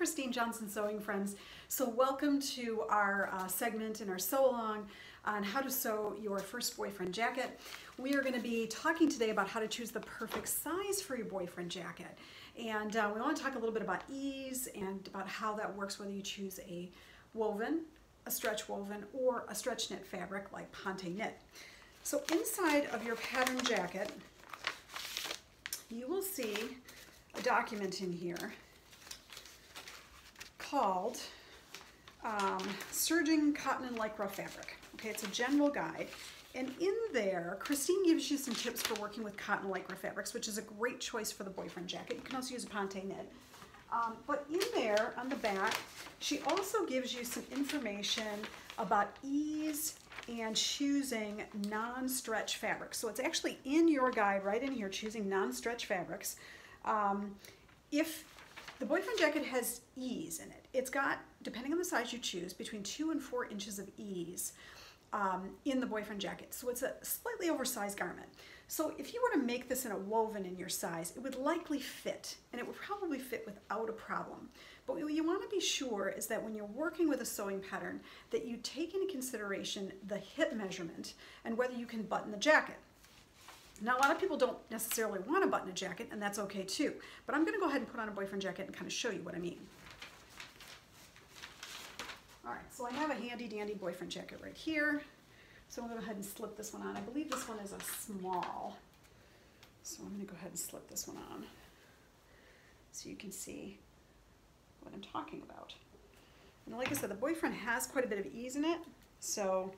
Christine Jonson Sewing Friends. So welcome to our uh, segment in our sew along on how to sew your first boyfriend jacket. We are going to be talking today about how to choose the perfect size for your boyfriend jacket. And uh, we want to talk a little bit about ease and about how that works whether you choose a woven, a stretch woven, or a stretch knit fabric like Ponte knit. So inside of your pattern jacket, you will see a document in here called um, Serging Cotton and Lycra Fabric. Okay, it's a general guide. And in there, Christine gives you some tips for working with cotton lycra fabrics, which is a great choice for the boyfriend jacket. You can also use a ponte knit. Um, but in there, on the back, she also gives you some information about ease and choosing non-stretch fabrics. So it's actually in your guide right in here, choosing non-stretch fabrics. Um, if the boyfriend jacket has ease in it, it's got, depending on the size you choose, between two and four inches of ease um, in the boyfriend jacket. So it's a slightly oversized garment. So if you were to make this in a woven in your size, it would likely fit, and it would probably fit without a problem. But what you want to be sure is that when you're working with a sewing pattern, that you take into consideration the hip measurement and whether you can button the jacket. Now, a lot of people don't necessarily want to button a jacket, and that's okay too. But I'm going to go ahead and put on a boyfriend jacket and kind of show you what I mean. All right, so I have a handy dandy boyfriend jacket right here. So I'm gonna go ahead and slip this one on. I believe this one is a small. So I'm gonna go ahead and slip this one on so you can see what I'm talking about. And like I said, the boyfriend has quite a bit of ease in it. So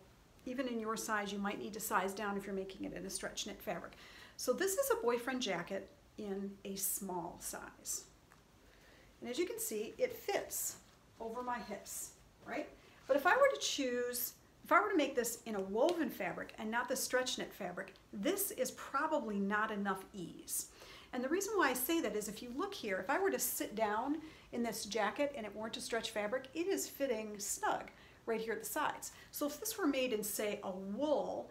even in your size, you might need to size down if you're making it in a stretch knit fabric. So this is a boyfriend jacket in a small size. And as you can see, it fits over my hips, right? But if I were to choose if I were to make this in a woven fabric and not the stretch knit fabric, this is probably not enough ease. And the reason why I say that is if you look here, if I were to sit down in this jacket and it weren't a stretch fabric, it is fitting snug right here at the sides. So if this were made in say a wool,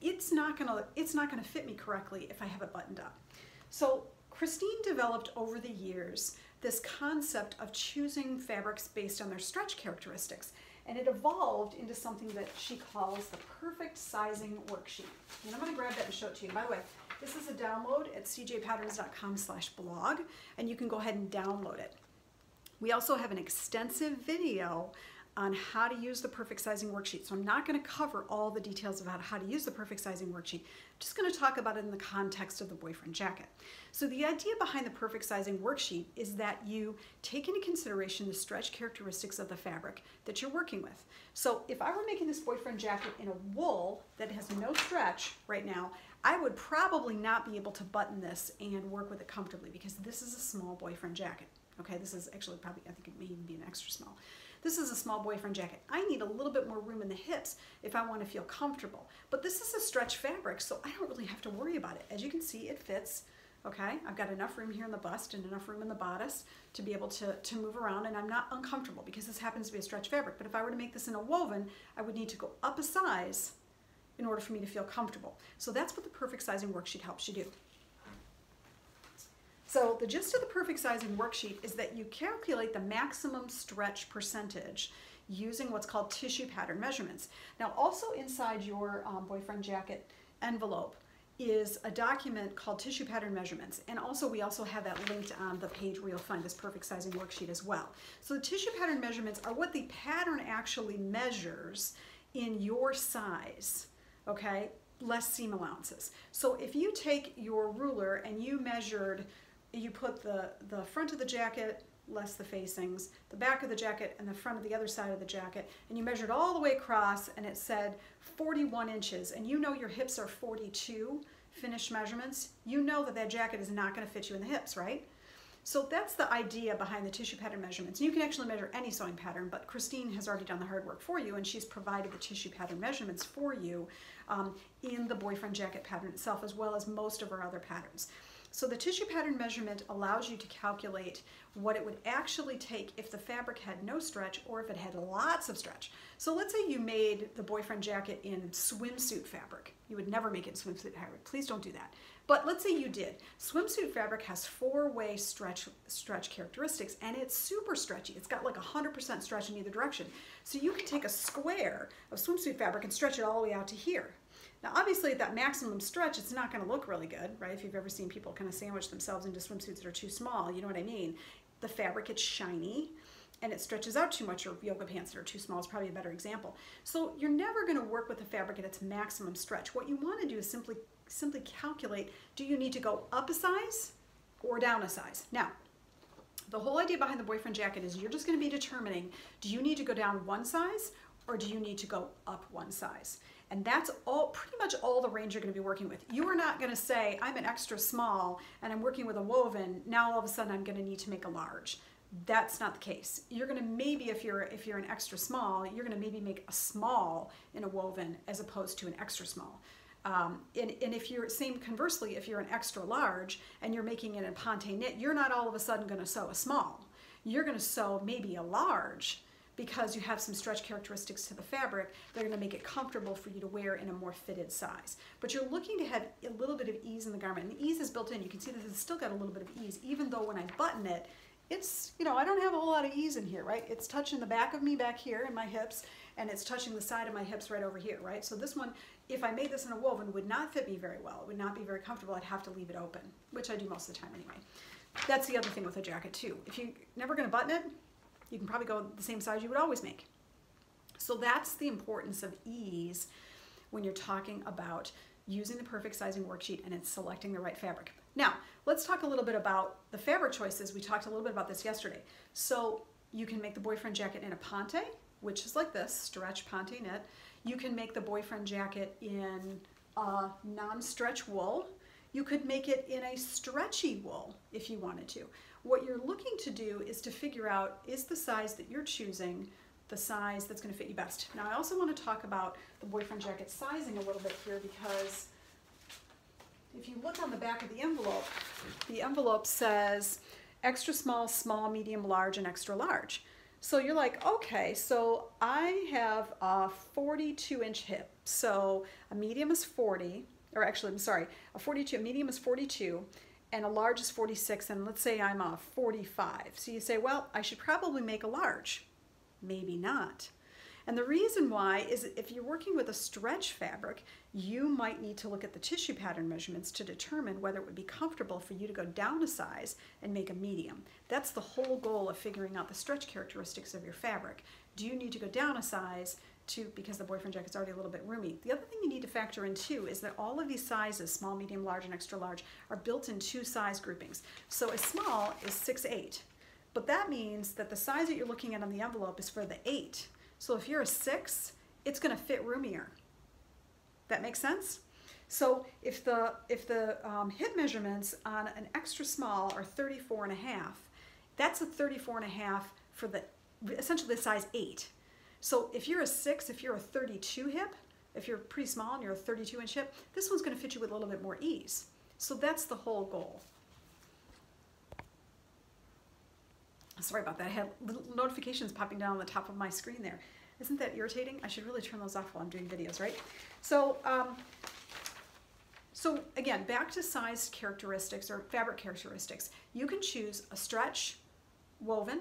it's not gonna, it's not gonna fit me correctly if I have it buttoned up. So Christine developed over the years this concept of choosing fabrics based on their stretch characteristics and it evolved into something that she calls the perfect sizing worksheet. And I'm to grab that and show it to you. By the way, this is a download at cjpatterns.com slash blog, and you can go ahead and download it. We also have an extensive video on how to use the perfect sizing worksheet. So I'm not going to cover all the details about how to use the perfect sizing worksheet. I'm just going to talk about it in the context of the boyfriend jacket. So the idea behind the perfect sizing worksheet is that you take into consideration the stretch characteristics of the fabric that you're working with. So if I were making this boyfriend jacket in a wool that has no stretch right now, I would probably not be able to button this and work with it comfortably because this is a small boyfriend jacket. Okay, this is actually probably, I think it may even be an extra small. This is a small boyfriend jacket. I need a little bit more room in the hips if I want to feel comfortable. But this is a stretch fabric, so I don't really have to worry about it. As you can see, it fits. Okay, I've got enough room here in the bust and enough room in the bodice to be able to, to move around and I'm not uncomfortable because this happens to be a stretch fabric. But if I were to make this in a woven, I would need to go up a size in order for me to feel comfortable. So that's what the perfect sizing worksheet helps you do. So the gist of the perfect sizing worksheet is that you calculate the maximum stretch percentage using what's called tissue pattern measurements. Now also inside your um, boyfriend jacket envelope is a document called tissue pattern measurements and also we also have that linked on the page where you'll find this perfect sizing worksheet as well. So the tissue pattern measurements are what the pattern actually measures in your size, okay, less seam allowances. So if you take your ruler and you measured you put the, the front of the jacket less the facings, the back of the jacket and the front of the other side of the jacket, and you measured all the way across and it said 41 inches, and you know your hips are 42 finished measurements, you know that that jacket is not gonna fit you in the hips, right? So that's the idea behind the tissue pattern measurements. You can actually measure any sewing pattern, but Christine has already done the hard work for you and she's provided the tissue pattern measurements for you um, in the boyfriend jacket pattern itself, as well as most of our other patterns. So the tissue pattern measurement allows you to calculate what it would actually take if the fabric had no stretch or if it had lots of stretch. So let's say you made the boyfriend jacket in swimsuit fabric. You would never make it in swimsuit fabric. Please don't do that. But let's say you did. Swimsuit fabric has four-way stretch stretch characteristics and it's super stretchy. It's got like 100% stretch in either direction. So you can take a square of swimsuit fabric and stretch it all the way out to here. Now obviously at that maximum stretch it's not going to look really good, right? If you've ever seen people kind of sandwich themselves into swimsuits that are too small, you know what I mean. The fabric gets shiny and it stretches out too much or yoga pants that are too small is probably a better example. So you're never going to work with the fabric at its maximum stretch. What you want to do is simply simply calculate do you need to go up a size or down a size. Now, the whole idea behind the boyfriend jacket is you're just going to be determining do you need to go down one size or do you need to go up one size? And that's all pretty much all the range you're going to be working with. You are not going to say, I'm an extra small and I'm working with a woven, now all of a sudden I'm going to need to make a large that's not the case. You're gonna maybe, if you're if you're an extra small, you're gonna maybe make a small in a woven as opposed to an extra small. Um, and, and if you're, same conversely, if you're an extra large and you're making it in ponte knit, you're not all of a sudden gonna sew a small. You're gonna sew maybe a large because you have some stretch characteristics to the fabric, they're gonna make it comfortable for you to wear in a more fitted size. But you're looking to have a little bit of ease in the garment. And the ease is built in. You can see that it's still got a little bit of ease, even though when I button it, it's, you know, I don't have a whole lot of ease in here, right? It's touching the back of me back here in my hips, and it's touching the side of my hips right over here, right? So this one, if I made this in a woven, would not fit me very well. It would not be very comfortable. I'd have to leave it open, which I do most of the time anyway. That's the other thing with a jacket too. If you're never gonna button it, you can probably go the same size you would always make. So that's the importance of ease when you're talking about using the perfect sizing worksheet and it's selecting the right fabric. Now, let's talk a little bit about the fabric choices. We talked a little bit about this yesterday. So you can make the boyfriend jacket in a ponte, which is like this, stretch ponte knit. You can make the boyfriend jacket in a non-stretch wool. You could make it in a stretchy wool if you wanted to. What you're looking to do is to figure out, is the size that you're choosing the size that's going to fit you best. Now I also want to talk about the boyfriend jacket sizing a little bit here because if you look on the back of the envelope, the envelope says extra small, small, medium, large, and extra large. So you're like, okay, so I have a 42 inch hip. So a medium is 40, or actually, I'm sorry, a 42, a medium is 42, and a large is 46, and let's say I'm a 45. So you say, well, I should probably make a large. Maybe not. And the reason why is if you're working with a stretch fabric, you might need to look at the tissue pattern measurements to determine whether it would be comfortable for you to go down a size and make a medium. That's the whole goal of figuring out the stretch characteristics of your fabric. Do you need to go down a size to, because the boyfriend jacket's already a little bit roomy. The other thing you need to factor in too is that all of these sizes, small, medium, large, and extra large, are built in two size groupings. So a small is 6'8", but that means that the size that you're looking at on the envelope is for the 8, so if you're a six, it's gonna fit roomier. That makes sense? So if the, if the um, hip measurements on an extra small are 34 and a half, that's a 34 and a half for the, essentially the size eight. So if you're a six, if you're a 32 hip, if you're pretty small and you're a 32 inch hip, this one's gonna fit you with a little bit more ease. So that's the whole goal. Sorry about that. I had notifications popping down on the top of my screen there. Isn't that irritating? I should really turn those off while I'm doing videos, right? So, um, so again, back to size characteristics or fabric characteristics. You can choose a stretch woven,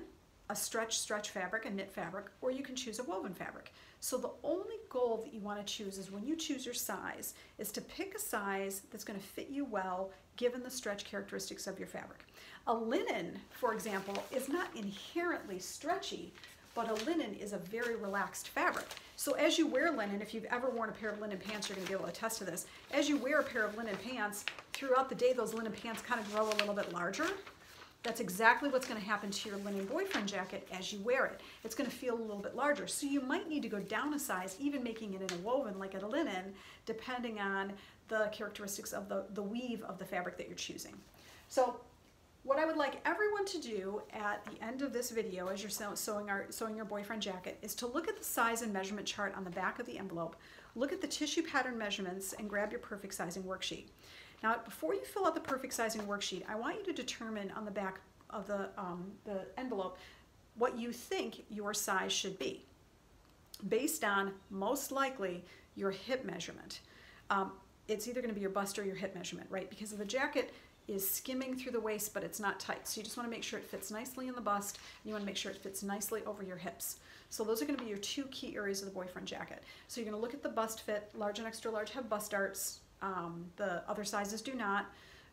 a stretch stretch fabric, a knit fabric, or you can choose a woven fabric. So the only goal that you want to choose is when you choose your size is to pick a size that's going to fit you well given the stretch characteristics of your fabric. A linen, for example, is not inherently stretchy, but a linen is a very relaxed fabric. So as you wear linen, if you've ever worn a pair of linen pants, you're gonna be able to attest to this. As you wear a pair of linen pants, throughout the day, those linen pants kind of grow a little bit larger. That's exactly what's gonna happen to your linen boyfriend jacket as you wear it. It's gonna feel a little bit larger. So you might need to go down a size, even making it in a woven like a linen, depending on the characteristics of the, the weave of the fabric that you're choosing. So what I would like everyone to do at the end of this video as you're sewing, our, sewing your boyfriend jacket is to look at the size and measurement chart on the back of the envelope, look at the tissue pattern measurements, and grab your perfect sizing worksheet. Now, before you fill out the perfect sizing worksheet, I want you to determine on the back of the, um, the envelope what you think your size should be based on most likely your hip measurement. Um, it's either gonna be your bust or your hip measurement, right? Because the jacket is skimming through the waist, but it's not tight. So you just wanna make sure it fits nicely in the bust, and you wanna make sure it fits nicely over your hips. So those are gonna be your two key areas of the boyfriend jacket. So you're gonna look at the bust fit, large and extra large have bust darts, um, the other sizes do not.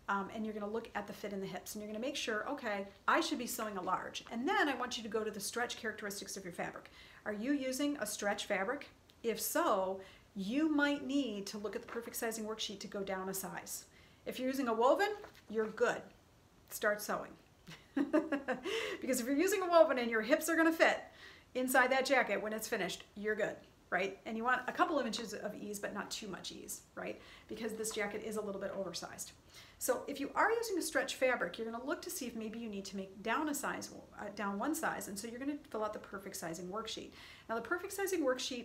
Um, and you're gonna look at the fit in the hips and you're gonna make sure, okay, I should be sewing a large. And then I want you to go to the stretch characteristics of your fabric. Are you using a stretch fabric? If so, you might need to look at the perfect sizing worksheet to go down a size. If you're using a woven, you're good. Start sewing. because if you're using a woven and your hips are gonna fit inside that jacket when it's finished, you're good right? And you want a couple of inches of ease, but not too much ease, right? Because this jacket is a little bit oversized. So if you are using a stretch fabric, you're gonna look to see if maybe you need to make down a size, uh, down one size, and so you're gonna fill out the perfect sizing worksheet. Now the perfect sizing worksheet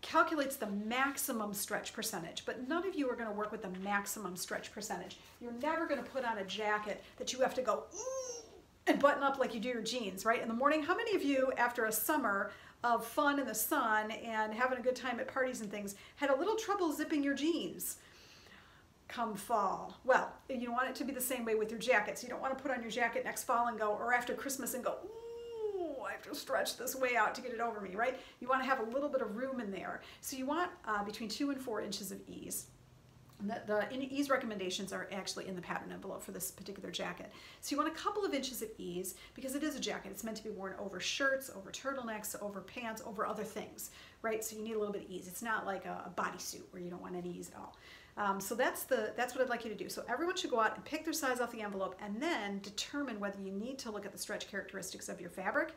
calculates the maximum stretch percentage, but none of you are gonna work with the maximum stretch percentage. You're never gonna put on a jacket that you have to go, and button up like you do your jeans, right? In the morning, how many of you, after a summer of fun in the sun and having a good time at parties and things, had a little trouble zipping your jeans come fall. Well, you want it to be the same way with your jackets. You don't want to put on your jacket next fall and go, or after Christmas and go, ooh, I have to stretch this way out to get it over me, right? You want to have a little bit of room in there. So you want uh, between two and four inches of ease. The, the ease recommendations are actually in the pattern envelope for this particular jacket. So you want a couple of inches of ease because it is a jacket. It's meant to be worn over shirts, over turtlenecks, over pants, over other things, right? So you need a little bit of ease. It's not like a, a bodysuit where you don't want any ease at all. Um, so that's the that's what I'd like you to do. So everyone should go out and pick their size off the envelope and then determine whether you need to look at the stretch characteristics of your fabric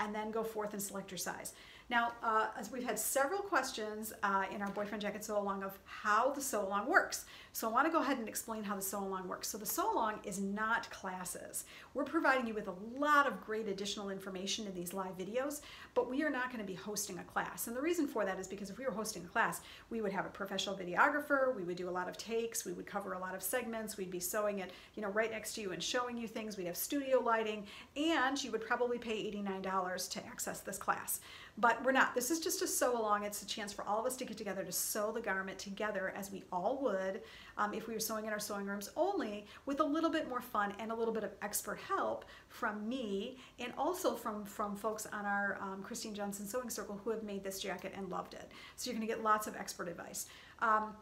and then go forth and select your size. Now, uh, as we've had several questions uh, in our Boyfriend Jacket Sew Along of how the sew along works. So I want to go ahead and explain how the sew along works. So the sew along is not classes. We're providing you with a lot of great additional information in these live videos, but we are not going to be hosting a class. And the reason for that is because if we were hosting a class, we would have a professional videographer, we would do a lot of takes, we would cover a lot of segments, we'd be sewing it, you know, right next to you and showing you things, we'd have studio lighting, and you would probably pay $89 to access this class. But we're not. This is just a sew along. It's a chance for all of us to get together to sew the garment together as we all would um, if we were sewing in our sewing rooms only with a little bit more fun and a little bit of expert help from me and also from, from folks on our um, Christine Jonson Sewing Circle who have made this jacket and loved it. So you're going to get lots of expert advice. Um,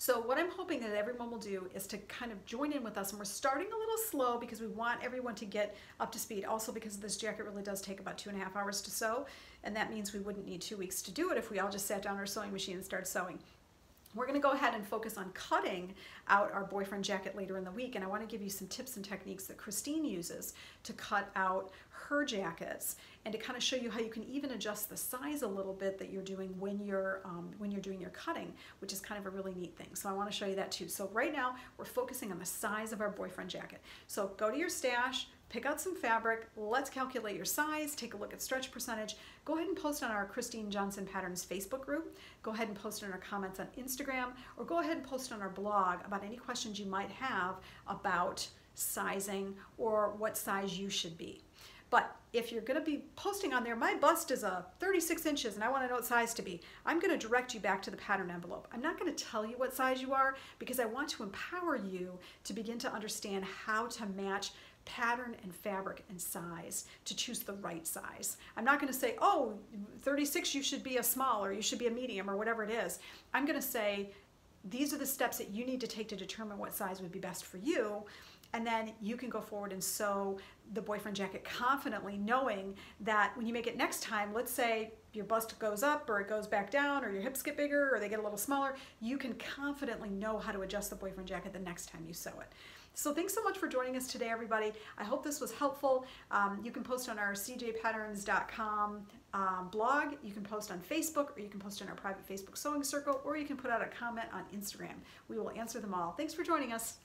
so what I'm hoping that everyone will do is to kind of join in with us and we're starting a little slow because we want everyone to get up to speed. Also because this jacket really does take about two and a half hours to sew and that means we wouldn't need two weeks to do it if we all just sat down our sewing machine and started sewing. We're going to go ahead and focus on cutting out our boyfriend jacket later in the week and I want to give you some tips and techniques that Christine uses to cut out her jackets and to kind of show you how you can even adjust the size a little bit that you're doing when you're um, when you're doing your cutting which is kind of a really neat thing. So I want to show you that too. So right now we're focusing on the size of our boyfriend jacket. So go to your stash pick out some fabric, let's calculate your size, take a look at stretch percentage, go ahead and post on our Christine Jonson Patterns Facebook group, go ahead and post in our comments on Instagram, or go ahead and post on our blog about any questions you might have about sizing or what size you should be. But if you're gonna be posting on there, my bust is a 36 inches and I wanna know what size to be, I'm gonna direct you back to the pattern envelope. I'm not gonna tell you what size you are because I want to empower you to begin to understand how to match pattern and fabric and size to choose the right size. I'm not going to say, oh, 36, you should be a small or you should be a medium or whatever it is. I'm going to say, these are the steps that you need to take to determine what size would be best for you. And then you can go forward and sew the boyfriend jacket confidently, knowing that when you make it next time, let's say your bust goes up or it goes back down or your hips get bigger or they get a little smaller, you can confidently know how to adjust the boyfriend jacket the next time you sew it. So thanks so much for joining us today, everybody. I hope this was helpful. Um, you can post on our cjpatterns.com um, blog, you can post on Facebook, or you can post in our private Facebook sewing circle, or you can put out a comment on Instagram. We will answer them all. Thanks for joining us.